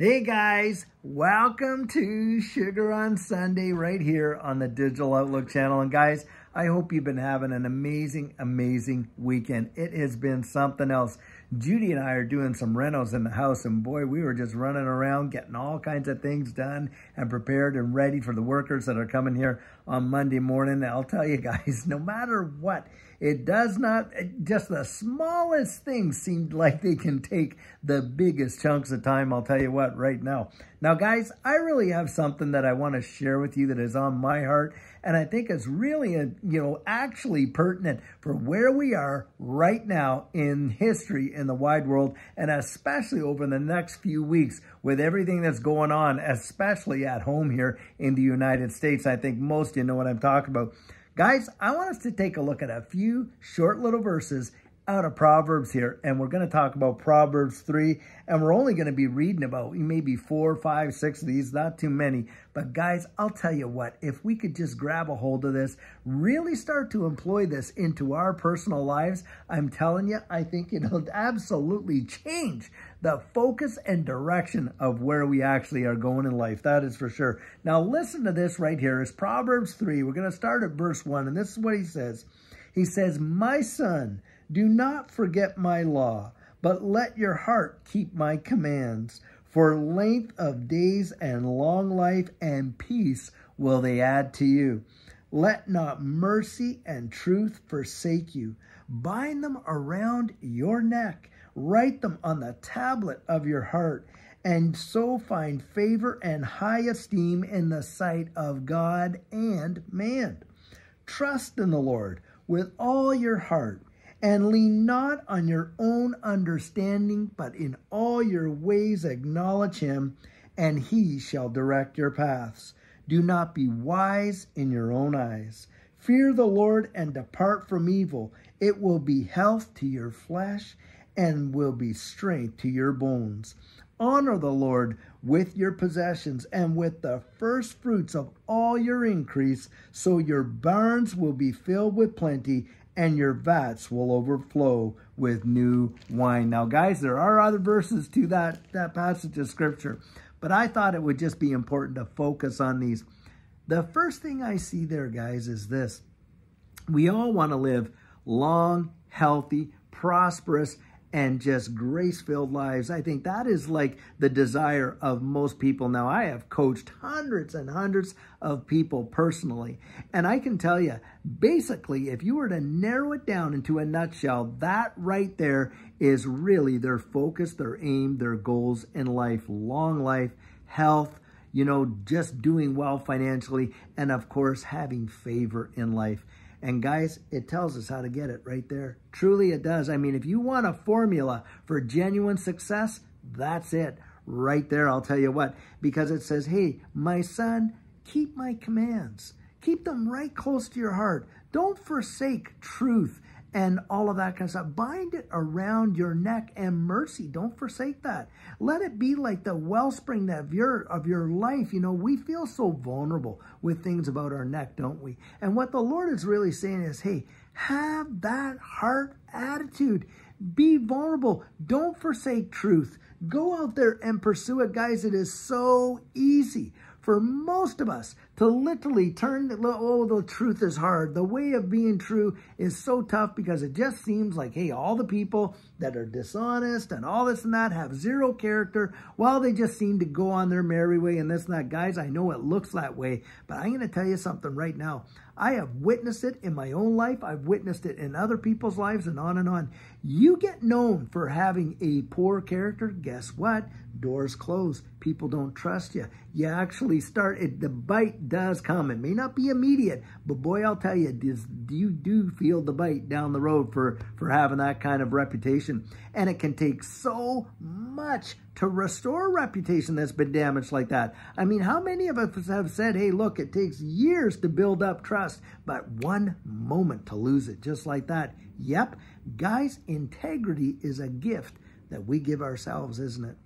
Hey guys, welcome to Sugar on Sunday right here on the Digital Outlook channel. And guys, I hope you've been having an amazing, amazing weekend. It has been something else. Judy and I are doing some renos in the house and boy, we were just running around getting all kinds of things done and prepared and ready for the workers that are coming here on Monday morning. I'll tell you guys, no matter what, it does not, just the smallest things seem like they can take the biggest chunks of time. I'll tell you what right now. Now, guys, I really have something that I want to share with you that is on my heart. And I think it's really, a, you know, actually pertinent for where we are right now in history in the wide world, and especially over the next few weeks with everything that's going on, especially at home here in the United States. I think most of you know what I'm talking about. Guys, I want us to take a look at a few short little verses out of Proverbs here, and we're going to talk about Proverbs 3, and we're only going to be reading about maybe four, five, six of these, not too many. But guys, I'll tell you what, if we could just grab a hold of this, really start to employ this into our personal lives, I'm telling you, I think it'll absolutely change the focus and direction of where we actually are going in life. That is for sure. Now listen to this right here. It's Proverbs 3. We're going to start at verse 1, and this is what he says. He says, My son, do not forget my law, but let your heart keep my commands. For length of days and long life and peace will they add to you. Let not mercy and truth forsake you. Bind them around your neck. Write them on the tablet of your heart, and so find favor and high esteem in the sight of God and man. Trust in the Lord with all your heart and lean not on your own understanding, but in all your ways acknowledge him, and he shall direct your paths. Do not be wise in your own eyes. Fear the Lord and depart from evil. It will be health to your flesh and will be strength to your bones. Honor the Lord with your possessions and with the first fruits of all your increase, so your barns will be filled with plenty and your vats will overflow with new wine. Now, guys, there are other verses to that, that passage of scripture, but I thought it would just be important to focus on these. The first thing I see there, guys, is this. We all want to live long, healthy, prosperous, and just grace-filled lives. I think that is like the desire of most people. Now, I have coached hundreds and hundreds of people personally, and I can tell you, basically, if you were to narrow it down into a nutshell, that right there is really their focus, their aim, their goals in life, long life, health, you know, just doing well financially, and of course, having favor in life. And guys, it tells us how to get it right there. Truly it does. I mean, if you want a formula for genuine success, that's it right there. I'll tell you what, because it says, hey, my son, keep my commands. Keep them right close to your heart. Don't forsake truth and all of that kind of stuff. Bind it around your neck and mercy. Don't forsake that. Let it be like the wellspring of your of your life. You know, we feel so vulnerable with things about our neck, don't we? And what the Lord is really saying is, hey, have that heart attitude. Be vulnerable. Don't forsake truth. Go out there and pursue it, guys. It is so easy for most of us to literally turn, oh, the truth is hard. The way of being true is so tough because it just seems like, hey, all the people that are dishonest and all this and that have zero character, well, they just seem to go on their merry way and this and that. Guys, I know it looks that way, but I'm going to tell you something right now. I have witnessed it in my own life. I've witnessed it in other people's lives and on and on. You get known for having a poor character. Guess what? Doors close. People don't trust you. You actually start, it, the bite does come. It may not be immediate, but boy, I'll tell you, you do feel the bite down the road for, for having that kind of reputation. And it can take so much to restore a reputation that's been damaged like that. I mean, how many of us have said, hey, look, it takes years to build up trust, but one moment to lose it just like that. Yep, guys, integrity is a gift that we give ourselves, isn't it?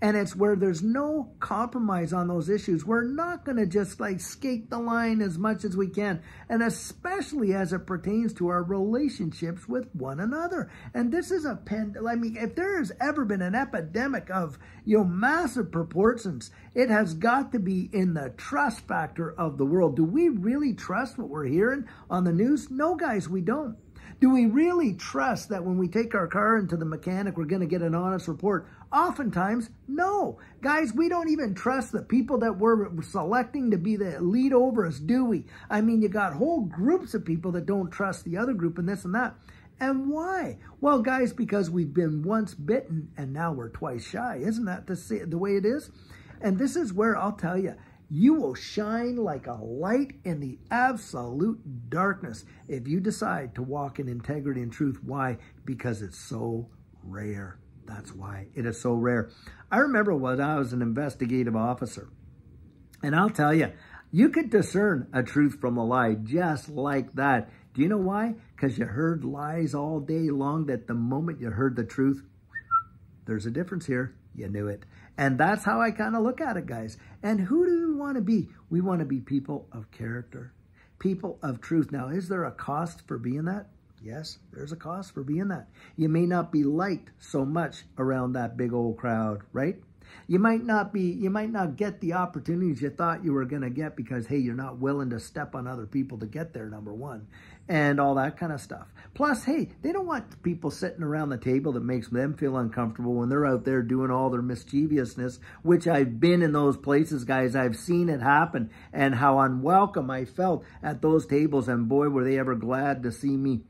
And it's where there's no compromise on those issues. We're not going to just like skate the line as much as we can. And especially as it pertains to our relationships with one another. And this is a pen, I mean, if there has ever been an epidemic of, you know, massive proportions, it has got to be in the trust factor of the world. Do we really trust what we're hearing on the news? No, guys, we don't. Do we really trust that when we take our car into the mechanic, we're going to get an honest report? Oftentimes, no. Guys, we don't even trust the people that we're selecting to be the lead over us, do we? I mean, you got whole groups of people that don't trust the other group and this and that. And why? Well, guys, because we've been once bitten and now we're twice shy. Isn't that the, the way it is? And this is where I'll tell you, you will shine like a light in the absolute darkness if you decide to walk in integrity and truth. Why? Because it's so rare. That's why it is so rare. I remember when I was an investigative officer, and I'll tell you, you could discern a truth from a lie just like that. Do you know why? Because you heard lies all day long that the moment you heard the truth, there's a difference here. You knew it. And that's how I kind of look at it, guys. And who do we want to be? We want to be people of character, people of truth. Now, is there a cost for being that? Yes, there's a cost for being that. You may not be liked so much around that big old crowd, right? You might not be, you might not get the opportunities you thought you were going to get because, hey, you're not willing to step on other people to get there, number one, and all that kind of stuff. Plus, hey, they don't want people sitting around the table that makes them feel uncomfortable when they're out there doing all their mischievousness, which I've been in those places, guys. I've seen it happen and how unwelcome I felt at those tables. And boy, were they ever glad to see me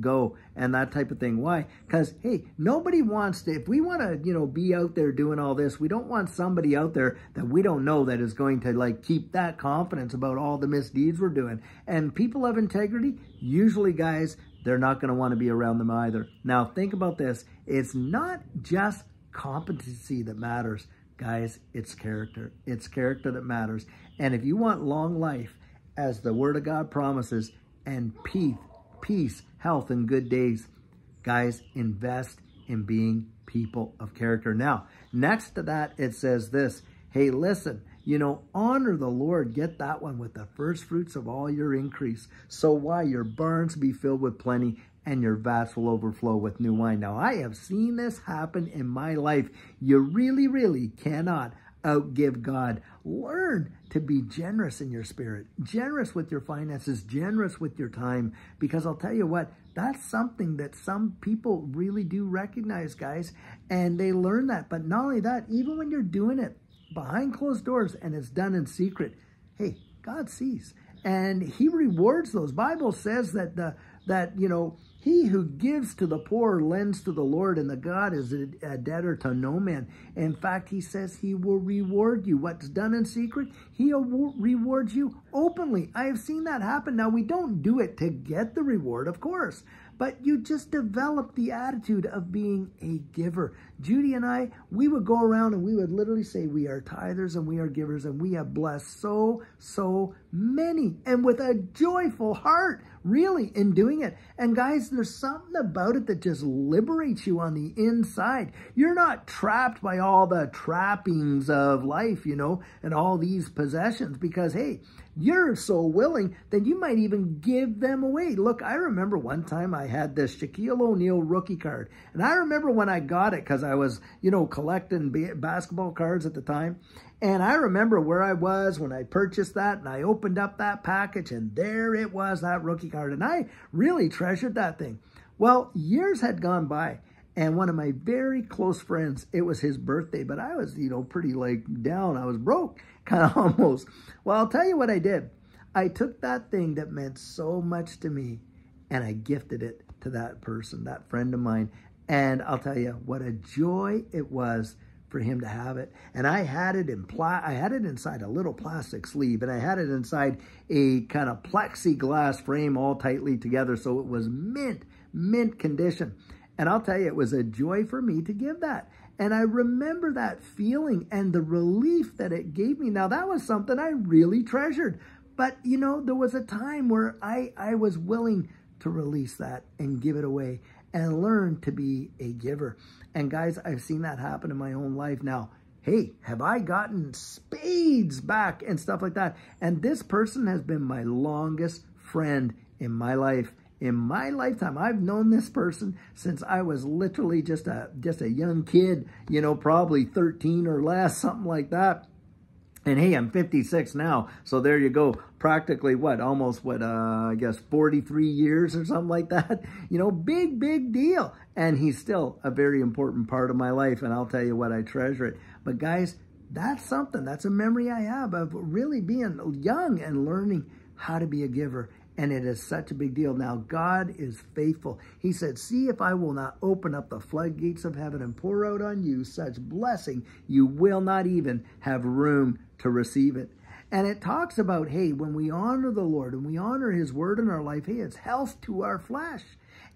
go and that type of thing. Why? Because, hey, nobody wants to, if we want to, you know, be out there doing all this, we don't want somebody out there that we don't know that is going to, like, keep that confidence about all the misdeeds we're doing. And people of integrity, usually, guys, they're not going to want to be around them either. Now, think about this. It's not just competency that matters. Guys, it's character. It's character that matters. And if you want long life, as the Word of God promises, and peace, peace, health, and good days. Guys, invest in being people of character. Now, next to that, it says this. Hey, listen, you know, honor the Lord. Get that one with the first fruits of all your increase. So why? Your barns be filled with plenty and your vats will overflow with new wine. Now, I have seen this happen in my life. You really, really cannot outgive God. Learn to be generous in your spirit, generous with your finances, generous with your time, because I'll tell you what, that's something that some people really do recognize, guys, and they learn that. But not only that, even when you're doing it behind closed doors and it's done in secret, hey, God sees. And he rewards those. Bible says that the that, you know, he who gives to the poor lends to the Lord, and the God is a, debtor to no man. In fact, he says he will reward you. What's done in secret, he'll reward you openly. I have seen that happen. Now, we don't do it to get the reward, of course, but you just develop the attitude of being a giver. Judy and I, we would go around and we would literally say we are tithers and we are givers and we have blessed so, so many and with a joyful heart really, in doing it. And guys, there's something about it that just liberates you on the inside. You're not trapped by all the trappings of life, you know, and all these possessions because, hey, you're so willing that you might even give them away. Look, I remember one time I had this Shaquille O'Neal rookie card. And I remember when I got it because I was, you know, collecting basketball cards at the time. And I remember where I was when I purchased that and I opened up that package and there it was, that rookie card. And I really treasured that thing. Well, years had gone by and one of my very close friends, it was his birthday, but I was, you know, pretty like down. I was broke, kind of almost. Well, I'll tell you what I did. I took that thing that meant so much to me and I gifted it to that person, that friend of mine. And I'll tell you what a joy it was for him to have it. And I had it in pla I had it inside a little plastic sleeve and I had it inside a kind of plexiglass frame all tightly together. So it was mint, mint condition. And I'll tell you, it was a joy for me to give that. And I remember that feeling and the relief that it gave me. Now, that was something I really treasured. But, you know, there was a time where I, I was willing to release that and give it away. And learn to be a giver. And guys, I've seen that happen in my own life now. Hey, have I gotten spades back and stuff like that? And this person has been my longest friend in my life in my lifetime. I've known this person since I was literally just a just a young kid, you know, probably 13 or less, something like that. And hey, I'm 56 now, so there you go. Practically what, almost what, uh, I guess 43 years or something like that. You know, big, big deal. And he's still a very important part of my life, and I'll tell you what, I treasure it. But guys, that's something, that's a memory I have of really being young and learning how to be a giver. And it is such a big deal. Now, God is faithful. He said, see if I will not open up the floodgates of heaven and pour out on you such blessing, you will not even have room to receive it. And it talks about, hey, when we honor the Lord and we honor his word in our life, hey, it's health to our flesh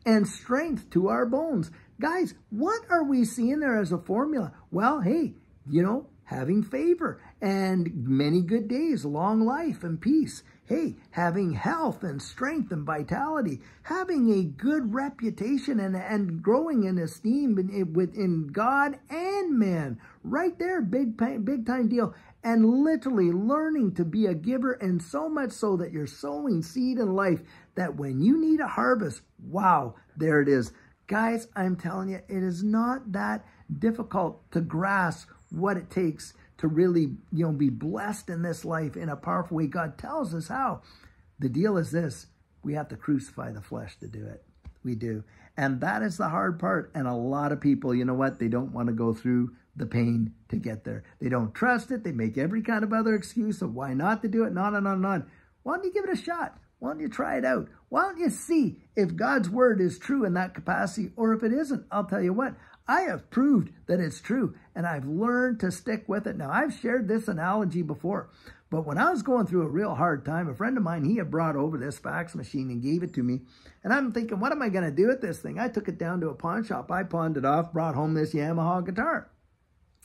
and strength to our bones. Guys, what are we seeing there as a formula? Well, hey, you know, having favor and many good days, long life and peace. Hey, having health and strength and vitality, having a good reputation and, and growing in esteem in, within God and man. Right there, big, big time deal. And literally learning to be a giver and so much so that you're sowing seed in life that when you need a harvest, wow, there it is. Guys, I'm telling you, it is not that difficult to grasp what it takes to really, you know, be blessed in this life in a powerful way. God tells us how. The deal is this. We have to crucify the flesh to do it. We do. And that is the hard part. And a lot of people, you know what? They don't want to go through the pain to get there. They don't trust it. They make every kind of other excuse of why not to do it, and on and on and on. Why don't you give it a shot? Why don't you try it out? Why don't you see if God's word is true in that capacity or if it isn't? I'll tell you what, I have proved that it's true and I've learned to stick with it. Now, I've shared this analogy before, but when I was going through a real hard time, a friend of mine, he had brought over this fax machine and gave it to me. And I'm thinking, what am I going to do with this thing? I took it down to a pawn shop. I pawned it off, brought home this Yamaha guitar.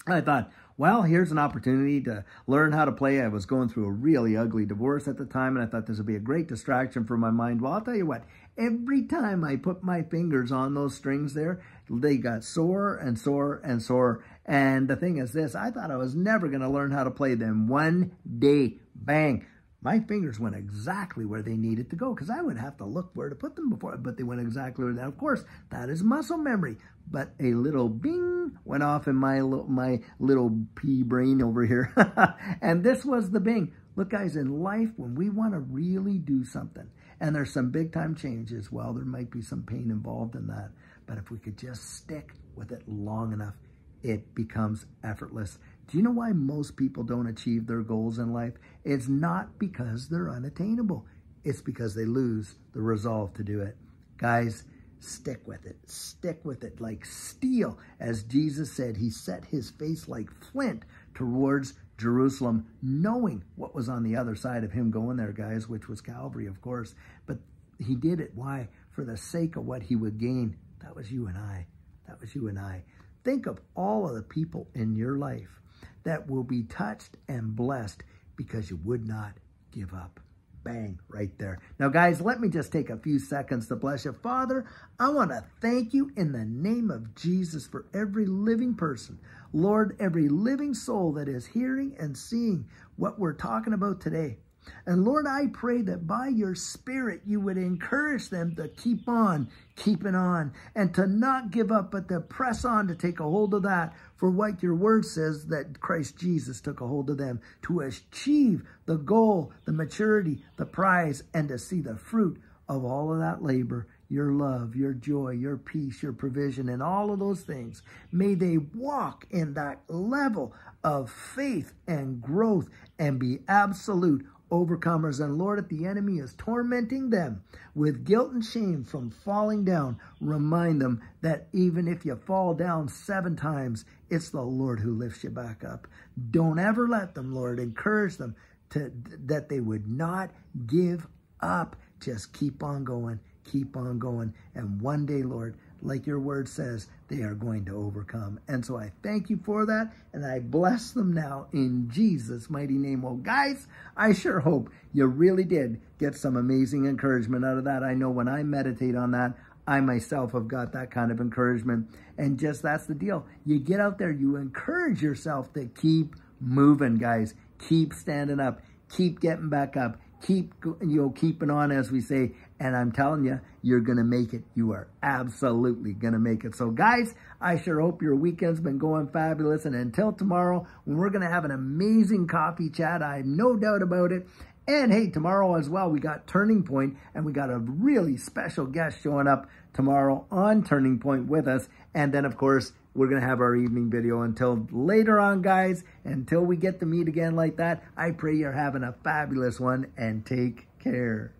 I thought, well, here's an opportunity to learn how to play. I was going through a really ugly divorce at the time, and I thought this would be a great distraction for my mind. Well, I'll tell you what, every time I put my fingers on those strings there, they got sore and sore and sore. And the thing is this, I thought I was never going to learn how to play them. One day, bang, my fingers went exactly where they needed to go because I would have to look where to put them before, but they went exactly where. Now, of course, that is muscle memory. But a little bing went off in my my little pea brain over here, and this was the bing. Look, guys, in life, when we want to really do something, and there's some big time changes, well, there might be some pain involved in that. But if we could just stick with it long enough, it becomes effortless. Do you know why most people don't achieve their goals in life? It's not because they're unattainable. It's because they lose the resolve to do it. Guys, stick with it. Stick with it like steel. As Jesus said, he set his face like flint towards Jerusalem, knowing what was on the other side of him going there, guys, which was Calvary, of course. But he did it. Why? For the sake of what he would gain. That was you and I. That was you and I. Think of all of the people in your life that will be touched and blessed because you would not give up. Bang, right there. Now, guys, let me just take a few seconds to bless you. Father, I want to thank you in the name of Jesus for every living person. Lord, every living soul that is hearing and seeing what we're talking about today. And Lord, I pray that by your Spirit, you would encourage them to keep on keeping on and to not give up, but to press on to take a hold of that for what your word says that Christ Jesus took a hold of them to achieve the goal, the maturity, the prize, and to see the fruit of all of that labor your love, your joy, your peace, your provision, and all of those things. May they walk in that level of faith and growth and be absolute overcomers. And Lord, if the enemy is tormenting them with guilt and shame from falling down, remind them that even if you fall down seven times, it's the Lord who lifts you back up. Don't ever let them, Lord, encourage them to that they would not give up. Just keep on going, keep on going. And one day, Lord, like your word says, they are going to overcome. And so I thank you for that, and I bless them now in Jesus' mighty name. Well, guys, I sure hope you really did get some amazing encouragement out of that. I know when I meditate on that, I myself have got that kind of encouragement. And just that's the deal. You get out there, you encourage yourself to keep moving, guys. Keep standing up. Keep getting back up. Keep, you know, keeping on, as we say. And I'm telling you, you're going to make it. You are absolutely going to make it. So, guys, I sure hope your weekend's been going fabulous. And until tomorrow, when we're going to have an amazing coffee chat, I have no doubt about it. And hey, tomorrow as well, we got Turning Point, and we got a really special guest showing up tomorrow on Turning Point with us. And then, of course, we're going to have our evening video until later on, guys. Until we get to meet again like that, I pray you're having a fabulous one and take care.